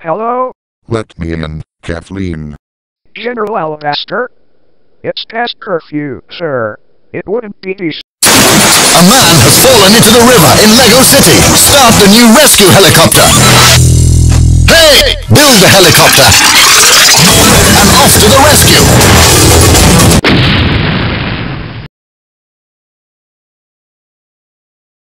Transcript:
Hello, Let me in, Kathleen. General Alabaster. It's past curfew, sir. It wouldn't be decent. A man has fallen into the river in Lego City. Start the new rescue helicopter. Hey! Build the helicopter. And off to the rescue.